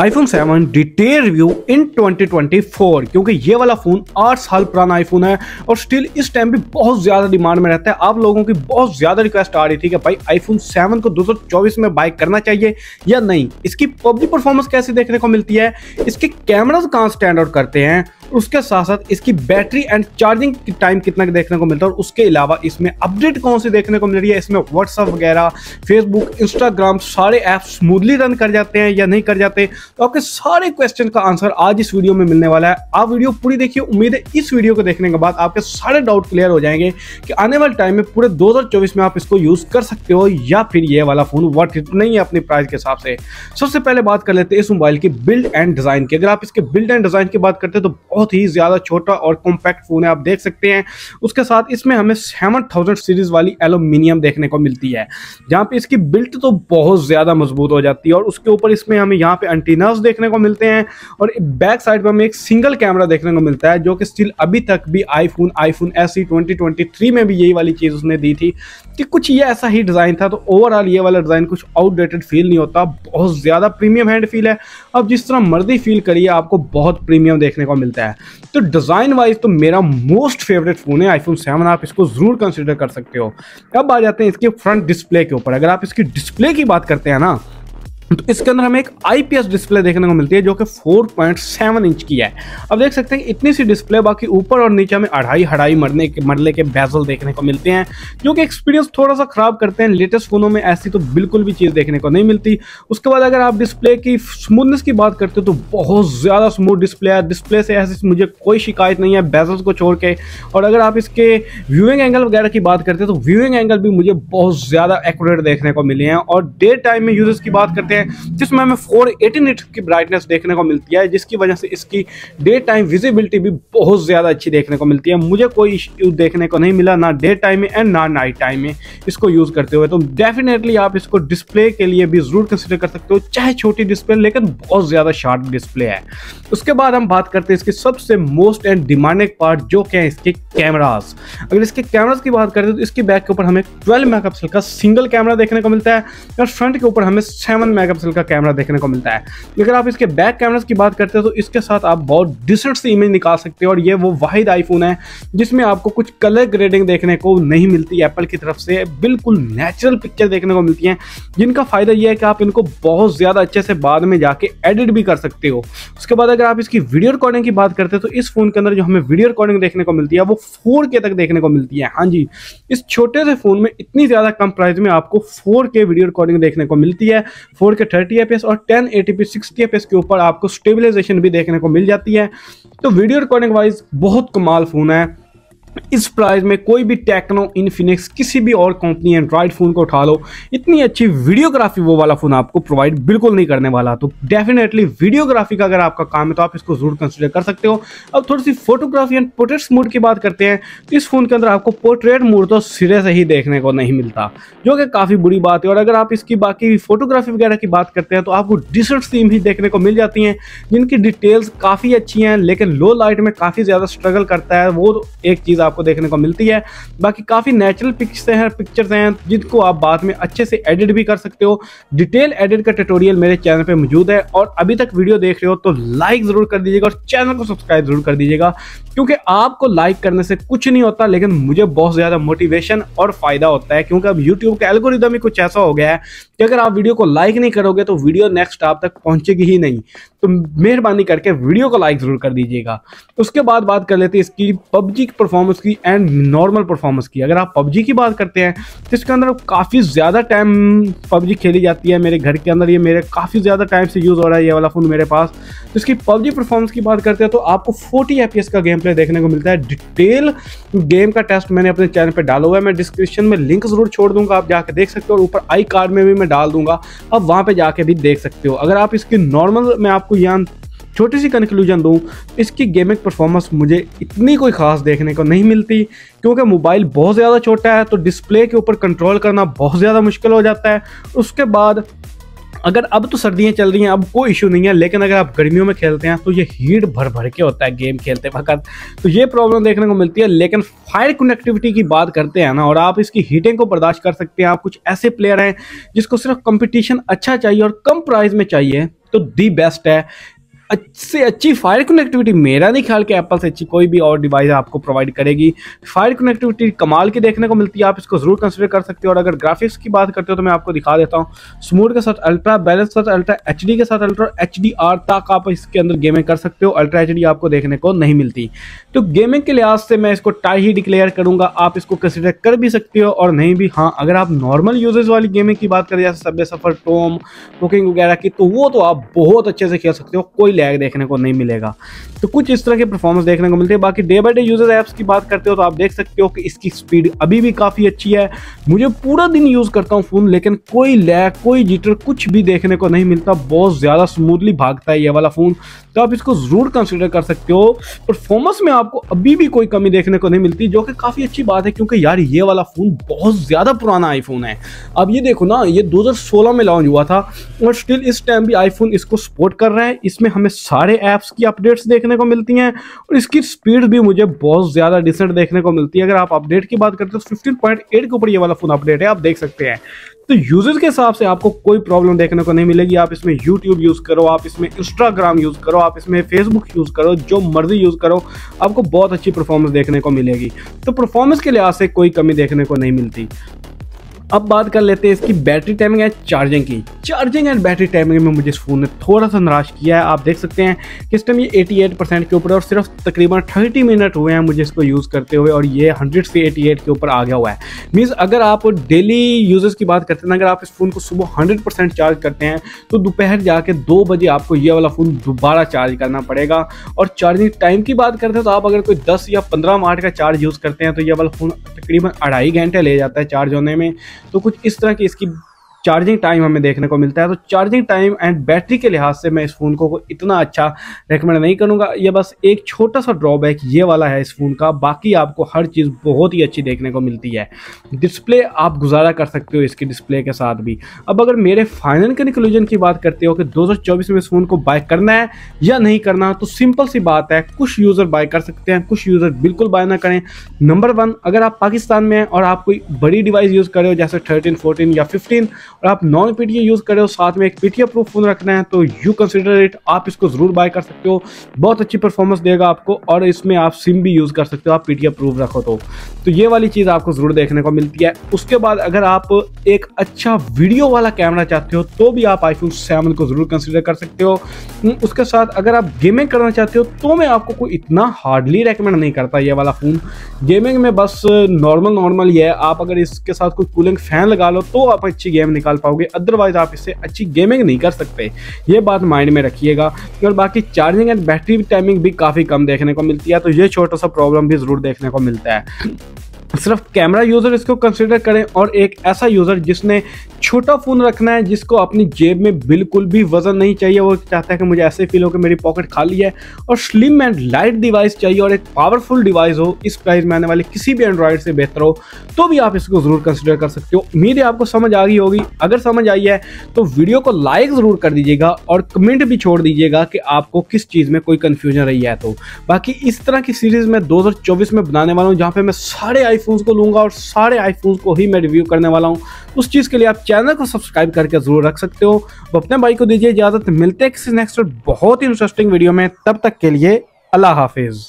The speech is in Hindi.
आईफोन 7 डिटेल रिव्यू इन 2024 क्योंकि ये वाला फ़ोन आठ साल पुराना आईफोन है और स्टिल इस टाइम भी बहुत ज़्यादा डिमांड में रहता है। आप लोगों की बहुत ज़्यादा रिक्वेस्ट आ रही थी कि भाई आईफोन 7 को 224 में बाय करना चाहिए या नहीं? इसकी पब्लिक परफॉर्मेंस कैसे देखने को मिलती है? इसके कैमराज कहाँ स्टैंड आउट करते हैं? उसके साथ साथ इसकी बैटरी एंड चार्जिंग टाइम कितना देखने को मिलता है और उसके अलावा इसमें अपडेट कौन सी देखने को मिल रही है? इसमें व्हाट्सअप वगैरह फेसबुक इंस्टाग्राम सारे ऐप स्मूथली रन कर जाते हैं या नहीं कर जाते? तो आपके सारे क्वेश्चन का आंसर आज इस वीडियो में मिलने वाला है। आप वीडियो पूरी देखिए। उम्मीद है इस वीडियो को देखने के बाद आपके सारे डाउट क्लियर हो जाएँगे कि आने वाले टाइम में पूरे 2024 में आप इसको यूज़ कर सकते हो या फिर ये वाला फ़ोन वर्थ इट नहीं है अपनी प्राइस के हिसाब से। सबसे पहले बात कर लेते हैं इस मोबाइल की बिल्ड एंड डिज़ाइन की। अगर आप इसके बिल्ड एंड डिज़ाइन की बात करते हैं तो बहुत ही ज़्यादा छोटा और कॉम्पैक्ट फ़ोन है, आप देख सकते हैं। उसके साथ इसमें हमें सेवन थाउज़ेंड सीरीज़ वाली एल्यूमिनियम देखने को मिलती है। जहाँ पे इसकी बिल्ट तो बहुत ज़्यादा मज़बूत हो जाती है और उसके ऊपर इसमें हमें यहाँ पे एंटीनास देखने को मिलते हैं और बैक साइड पर हमें एक सिंगल कैमरा देखने को मिलता है, जो कि स्टिल अभी तक भी आईफोन आईफोन एस ट्वेंटी में भी यही वाली चीज़ उसने दी थी कि कुछ ये ऐसा ही डिज़ाइन था तो ओवरऑल ये वाला डिज़ाइन कुछ आउटडेटेड फील नहीं होता। बहुत ज़्यादा प्रीमियम हैंड फील है। अब जिस तरह मर्ज़ी फील करिए, आपको बहुत प्रीमियम देखने को मिलता है। तो डिज़ाइन वाइज तो मेरा मोस्ट फेवरेट फ़ोन है आईफोन सेवन आप इसको ज़रूर कंसिडर कर सकते हो। अब आ जाते हैं इसके फ्रंट डिस्प्ले के ऊपर? अगर आप इसकी डिस्प्ले की बात करते हैं ना तो इसके अंदर हमें एक आईपीएस डिस्प्ले देखने को मिलती है जो कि 4.7 इंच की है। अब देख सकते हैं, इतनी सी डिस्प्ले बाकी ऊपर और नीचे हमें अढ़ाई हड़ाई मरने के, मरले के बेजल देखने को मिलते हैं, जो कि एक्सपीरियंस थोड़ा सा खराब करते हैं। लेटेस्ट फोनों में ऐसी तो बिल्कुल भी चीज़ देखने को नहीं मिलती। उसके बाद अगर आप डिस्प्ले की स्मूथनेस की बात करते हो तो बहुत ज़्यादा स्मूथ डिस्प्ले है। डिस्प्ले से ऐसी मुझे कोई शिकायत नहीं है बेजल्स को छोड़ के। और अगर आप इसके व्यूइंग एंगल वगैरह की बात करते हैं तो व्यूइंग एंगल भी मुझे बहुत ज़्यादा एक्यूरेट देखने को मिले हैं। और डे टाइम में यूज़र्स की बात करते हैं हैं जिसमें हमें फोर एटी निट की ब्राइटनेस देखने को मिलती है, जिसकी वजह से इसकी डे टाइम विजिबिलिटी भी बहुत ज़्यादा अच्छी देखने को मिलती है। मुझे कोई इश्यू देखने को नहीं मिला, ना डे टाइम में एंड ना नाइट टाइम में इसको यूज़ करते हुए। तो डेफिनेटली आप इसको डिस्प्ले के लिए भी ज़रूर कंसिडर कर सकते हो, चाहे छोटी डिस्प्ले लेकिन बहुत ज़्यादा शार्प डिस्प्ले है। उसके बाद हम बात करते हैं इसके सबसे मोस्ट एंड डिमांडिंग पार्ट जो क्या है इसके कैमराज अगर इसके कैमराज की बात करते हैं तो इसके बैक के ऊपर हमें 12 मेगापिक्सल का सिंगल कैमरा देखने को मिलता है, और फ्रंट के ऊपर हमें 7 मेगापिक्सल का कैमरा देखने को मिलता है। अगर आप इसके बैक कैमराज की बात करते हैं तो इसके साथ आप बहुत डिसेंट सी इमेज निकाल सकते हो और ये वो वाहिद आईफोन है, जिसमें आपको कुछ कलर ग्रेडिंग देखने को नहीं मिलती एप्पल की तरफ़ से। बिल्कुल नेचुरल पिक्चर देखने को मिलती है। जिनका फ़ायदा यह है कि आप इनको बहुत ज़्यादा अच्छे से बाद में जाके एडिट भी कर सकते हो। उसके बाद अगर आप इसकी वीडियो रिकॉर्डिंग की बात करते हैं तो इस फ़ोन के अंदर जो हमें वीडियो रिकॉर्डिंग देखने को मिलती है, वो फोर तक देखने को मिलती है। हाँ जी, इस छोटे से फ़ोन में इतनी ज़्यादा कम प्राइस में आपको फोर वीडियो रिकॉर्डिंग देखने को मिलती है। फोर के थर्टी एफ़ और ten eighty P sixty F के ऊपर आपको स्टेबिलाईजेशन भी देखने को मिल जाती है। तो वीडियो रिकॉर्डिंग वाइज बहुत कमाल फ़ोन है। इस प्राइस में कोई भी टेक्नो, इनफिनिक्स, किसी भी और कंपनी एंड्रॉइड फ़ोन को उठा लो। इतनी अच्छी वीडियोग्राफी वो वाला फ़ोन आपको प्रोवाइड बिल्कुल नहीं करने वाला। तो डेफिनेटली वीडियोग्राफी का अगर आपका काम है तो आप इसको ज़रूर कंसिडर कर सकते हो। अब थोड़ी सी फोटोग्राफी एंड पोर्ट्रेट्स मोड की बात करते हैं। तो इस फ़ोन के अंदर आपको पोर्ट्रेट मोड तो सिरे से ही देखने को नहीं मिलता, जो कि काफ़ी बुरी बात है। और अगर आप इसकी बाकी फोटोग्राफी वगैरह की बात करते हैं तो आपको डिसेंट सीम ही देखने को मिल जाती हैं, जिनकी डिटेल्स काफ़ी अच्छी हैं, लेकिन लो लाइट में काफ़ी ज़्यादा स्ट्रगल करता है। वो एक चीज़ आपको देखने को मिलती है। बाकी काफ़ी नेचुरल पिक्स हैं पिक्चर्स हैं, जिनको आप बाद में अच्छे से एडिट भी कर सकते हो। डिटेल एडिट का ट्यूटोरियल मेरे चैनल पे मौजूद है और अभी तक वीडियो देख रहे हो तो लाइक ज़रूर कर दीजिएगा और चैनल को सब्सक्राइब ज़रूर कर दीजिएगा। क्योंकि आपको लाइक करने से कुछ नहीं होता, लेकिन मुझे बहुत ज़्यादा मोटिवेशन और फ़ायदा होता है, क्योंकि अब यूट्यूब का एल्गोरिदम ही कुछ ऐसा हो गया है कि अगर आप वीडियो को लाइक नहीं करोगे तो वीडियो नेक्स्ट आप तक पहुंचेगी ही नहीं। तो मेहरबानी करके वीडियो को लाइक ज़रूर कर दीजिएगा। उसके बाद बात कर लेते हैं इसकी पबजी की परफॉर्मेंस की एंड नॉर्मल परफॉर्मेंस की। अगर आप पबजी की बात करते हैं तो इसके अंदर काफ़ी ज़्यादा टाइम पबजी खेली जाती है मेरे घर के अंदर। ये मेरे काफ़ी ज़्यादा टाइम से यूज़ हो रहा है ये वाला फ़ोन मेरे पास। तो इसकी पबजी परफॉर्मेंस की बात करते हैं तो आपको फोर्टी एफ़ का गेम प्ले देखने को मिलता है। डिटेल गेम का टेस्ट मैंने अपने चैनल पर डाला हुआ है। मैं डिस्क्रिप्शन में लिंक ज़रूर छोड़ दूँगा, आप जाके देख सकते हो। और ऊपर आई कार्ड में भी मैं डाल दूँगा, आप वहाँ पर जाके भी देख सकते हो। अगर आप इसकी नॉर्मल मैं आपको यहाँ छोटी सी कंक्लूजन दूँ, इसकी गेमिंग परफॉर्मेंस मुझे इतनी कोई ख़ास देखने को नहीं मिलती, क्योंकि मोबाइल बहुत ज़्यादा छोटा है तो डिस्प्ले के ऊपर कंट्रोल करना बहुत ज़्यादा मुश्किल हो जाता है। उसके बाद, अगर अब तो सर्दियाँ चल रही हैं, अब कोई इशू नहीं है, लेकिन अगर आप गर्मियों में खेलते हैं तो ये हीट भर भर के होता है गेम खेलते वक्त। तो ये प्रॉब्लम देखने को मिलती है, लेकिन फायर कनेक्टिविटी की बात करते हैं ना, और आप इसकी हीटिंग को बर्दाश्त कर सकते हैं। आप कुछ ऐसे प्लेयर हैं, जिसको सिर्फ़ कंपटीशन अच्छा चाहिए और कम प्राइस में चाहिए तो दी बेस्ट है। अच्छे, अच्छी फायर कनेक्टिविटी मेरा नहीं ख्याल कि एप्पल से अच्छी कोई भी और डिवाइस आपको प्रोवाइड करेगी। फायर कनेक्टिविटी कमाल की देखने को मिलती है, आप इसको ज़रूर कंसिडर कर सकते हो। और अगर ग्राफिक्स की बात करते हो तो मैं आपको दिखा देता हूँ। स्मूथ के साथ अल्ट्रा बैलेंस के साथ अल्ट्रा एचडी के साथ अल्ट्रा एचडीआर तक आप इसके अंदर गेमिंग कर सकते हो। अल्ट्रा एचडी आपको देखने को नहीं मिलती। तो गेमिंग के लिहाज से मैं इसको टाई ही डिक्लेयर करूँगा। आप इसको कंसिडर कर भी सकते हो और नहीं भी हाँ अगर आप नॉर्मल यूजेस वाली गेमिंग की बात करें, जैसे सबे सफ़र टोम कुकिंग वगैरह की तो वो तो आप बहुत अच्छे से खेल सकते हो। कोई लैग देखने को नहीं मिलेगा। तो कुछ इस तरह की परफॉर्मेंस देखने को मिलती है। बाकी day by day user apps की बात करते हो तो आप देख सकते हो कि इसकी स्पीड अभी भी काफ़ी अच्छी है। मुझे पूरा दिन यूज़ करता हूँ फ़ोन लेकिन कोई लैग कोई जीटर कुछ भी देखने को नहीं मिलता। बहुत ज़्यादा स्मूथली भागता है ये वाला फ़ोन तो आप इसको ज़रूर कंसिडर कर सकते हो। परफॉर्मेंस में आपको अभी भी कोई कमी देखने को नहीं मिलती, जो कि काफ़ी अच्छी बात है, क्योंकि यार ये वाला फ़ोन बहुत ज़्यादा पुराना आईफोन है। अब ये देखो ना, ये 2016 में लॉन्च हुआ था, और स्टिल इस टाइम भी आईफोन इसको सपोर्ट कर रहा है। इसमें हमें सारे ऐप्स की अपडेट्स देखने को मिलती हैं और इसकी स्पीड भी मुझे बहुत ज़्यादा डिसेंट देखने को मिलती है। अगर आप अपडेट की बात करते हो तो फिफ्टीन के ऊपर ये वाला फ़ोन अपडेट है, आप देख सकते हैं। तो यूज़र्स के हिसाब से आपको कोई प्रॉब्लम देखने को नहीं मिलेगी। आप इसमें यूट्यूब यूज़ करो, आप इसमें इंस्टाग्राम यूज़ करो, आप इसमें फेसबुक यूज़ करो, जो मर्ज़ी यूज़ करो, आपको बहुत अच्छी परफॉर्मेंस देखने को मिलेगी। तो परफॉर्मेंस के लिहाज से कोई कमी देखने को नहीं मिलती। अब बात कर लेते हैं इसकी बैटरी टाइमिंग है चार्जिंग की। चार्जिंग एंड बैटरी टाइमिंग में मुझे इस फ़ोन ने थोड़ा सा निराश किया है। आप देख सकते हैं कि इस टाइम ये 88 परसेंट के ऊपर और सिर्फ़ तकरीबन 30 मिनट हुए हैं मुझे इसको यूज़ करते हुए और ये 100 से 88 के ऊपर आ गया हुआ है। मीन्स अगर आप डेली यूज़र्स की बात करते हैं अगर आप इस फ़ोन को सुबह हंड्रेड चार्ज करते हैं तो दोपहर जाके दो बजे आपको ये वाला फ़ोन दोबारा चार्ज करना पड़ेगा। और चार्जिंग टाइम की बात करते हैं तो आप अगर कोई दस या पंद्रह मिनट का चार्ज यूज़ करते हैं तो ये वाला फ़ोन तकरीबन अढ़ाई घंटे ले जाता है चार्ज होने में। तो कुछ इस तरह की इसकी चार्जिंग टाइम हमें देखने को मिलता है। तो चार्जिंग टाइम एंड बैटरी के लिहाज से मैं इस फ़ोन को इतना अच्छा रिकमेंड नहीं करूँगा। ये बस एक छोटा सा ड्रॉबैक ये वाला है इस फ़ोन का। बाकी आपको हर चीज़ बहुत ही अच्छी देखने को मिलती है। डिस्प्ले आप गुजारा कर सकते हो इसकी डिस्प्ले के साथ भी। अब अगर मेरे फाइनल कंक्लूजन की बात करते हो कि दो हज़ार चौबीस में इस फ़ोन को बाय करना है या नहीं करना तो सिंपल सी बात है, कुछ यूज़र बाय कर सकते हैं, कुछ यूज़र बिल्कुल बाय ना करें। नंबर वन अगर आप पाकिस्तान में हैं और आप कोई बड़ी डिवाइस यूज़ कर रहे हो, जैसे थर्टीन फोर्टीन या फिफ्टीन और आप नॉन पीटीए यूज़ कर रहे हो, साथ में एक पीटीए प्रूफ फ़ोन रखना है तो यू कंसिडर इट आप इसको ज़रूर बाय कर सकते हो। बहुत अच्छी परफॉर्मेंस देगा आपको और इसमें आप सिम भी यूज़ कर सकते हो, आप पीटीए प्रूफ रखो तो। तो ये वाली चीज़ आपको ज़रूर देखने को मिलती है। उसके बाद अगर आप एक अच्छा वीडियो वाला कैमरा चाहते हो तो भी आप आईफोन सेवन को ज़रूर कंसिडर कर सकते हो। उसके साथ अगर आप गेमिंग करना चाहते हो तो मैं आपको कोई इतना हार्डली रेकमेंड नहीं करता ये वाला फ़ोन गेमिंग में बस नॉर्मल नॉर्मल ही है। आप अगर इसके साथ कोई कूलिंग फ़ैन लगा लो तो आप अच्छी गेम निकाल पाओगे। अदरवाइज़ आप इससे अच्छी गेमिंग नहीं कर सकते। ये बात माइंड में रखिएगा। और बाकी चार्जिंग एंड बैटरी टाइमिंग भी काफ़ी कम देखने को मिलती है तो ये छोटा सा प्रॉब्लम भी ज़रूर देखने को मिलता है। सिर्फ़ कैमरा यूज़र इसको कंसिडर करें और एक ऐसा यूज़र जिसने छोटा फ़ोन रखना है जिसको अपनी जेब में बिल्कुल भी वज़न नहीं चाहिए, वो चाहता है कि मुझे ऐसे फील हो कि मेरी पॉकेट खाली है। और स्लिम एंड लाइट डिवाइस चाहिए और एक पावरफुल डिवाइस हो, इस प्राइस में आने वाले किसी भी एंड्रॉयड से बेहतर हो तो भी आप इसको ज़रूर कंसिडर कर सकते हो। उम्मीद है आपको समझ आ गई होगी। अगर समझ आई है तो वीडियो को लाइक ज़रूर कर दीजिएगा और कमेंट भी छोड़ दीजिएगा कि आपको किस चीज़ में कोई कन्फ्यूज़न रही है तो। बाकी इस तरह की सीरीज़ में दो में बनाने वाला हूँ, जहाँ पे मैं सारे आईफोन्स को लूँगा और सारे आईफोन्स को ही मैं रिव्यू करने वाला हूँ। उस चीज़ के लिए आप चैनल को सब्सक्राइब करके ज़रूर रख सकते हो। तो अपने भाई को दीजिए इजाज़त। मिलते हैं किसी नेक्स्ट बहुत ही इंटरेस्टिंग वीडियो में। तब तक के लिए अल्लाह हाफिज़।